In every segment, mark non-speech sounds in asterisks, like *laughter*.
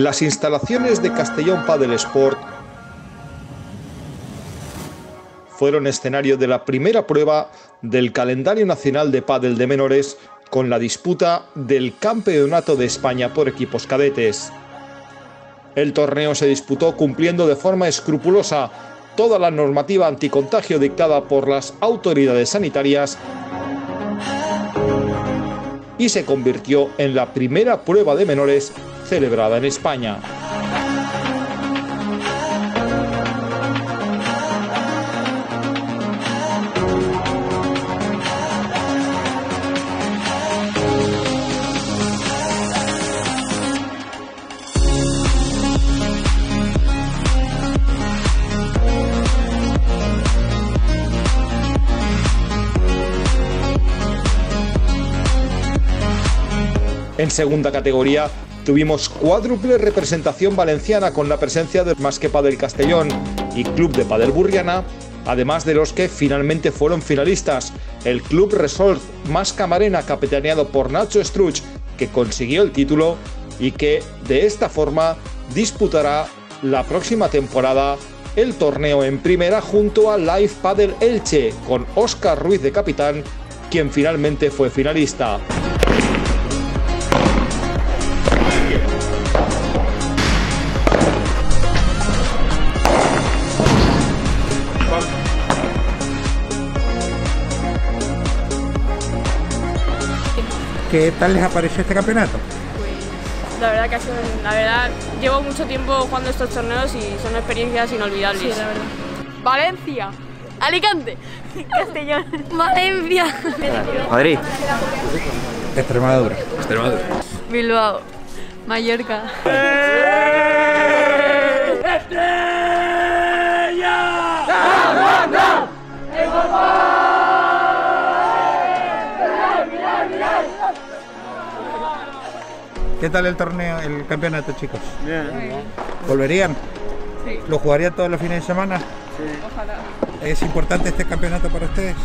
Las instalaciones de Castellón Padel Sport fueron escenario de la primera prueba del calendario nacional de pádel de menores con la disputa del Campeonato de España por equipos cadetes. El torneo se disputó cumpliendo de forma escrupulosa toda la normativa anticontagio dictada por las autoridades sanitarias y se convirtió en la primera prueba de menores celebrada en España. En segunda categoría tuvimos cuádruple representación valenciana con la presencia de Masquepa del Castellón y Club de Padel Burriana, además de los que finalmente fueron finalistas, el Club Resort Más Camarena capitaneado por Nacho Struch, que consiguió el título y que de esta forma disputará la próxima temporada el torneo en primera junto a Live Padel Elche con Oscar Ruiz de capitán, quien finalmente fue finalista. ¿Qué tal les apareció este campeonato? Pues la verdad que ha sido, la verdad, llevo mucho tiempo jugando estos torneos y son experiencias inolvidables. Sí, la verdad. Valencia, Alicante, *laughs* Castellón, Valencia, Madrid, Extremadura. Extremadura, Bilbao, Mallorca. ¿Qué tal el torneo, el campeonato, chicos? Bien. ¿Volverían? Sí. ¿Lo jugarían todos los fines de semana? Ojalá. ¿Es importante este campeonato para ustedes?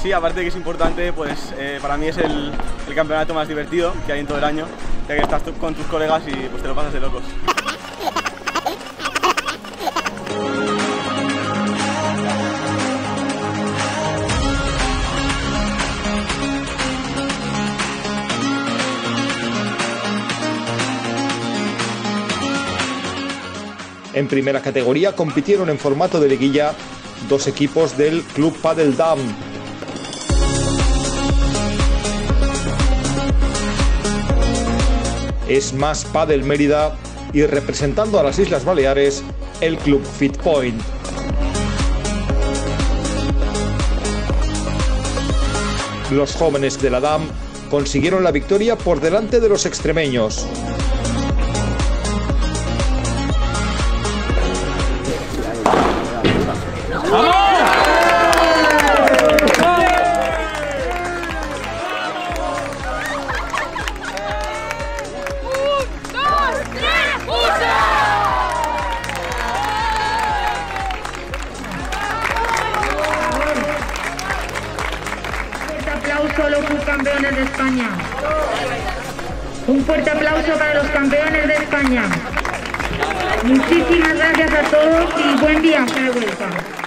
Sí, aparte de que es importante, pues eh, para mí es el, el campeonato más divertido que hay en todo el año, ya que estás tú con tus colegas y pues te lo pasas de locos. En primera categoría compitieron en formato de liguilla dos equipos del Club Padel Dam. Es más Padel Mérida y representando a las Islas Baleares, el Club Fit Point. Los jóvenes de la DAM consiguieron la victoria por delante de los extremeños. Los subcampeones de España. Un fuerte aplauso para los campeones de España. Muchísimas gracias a todos y buen viaje de vuelta.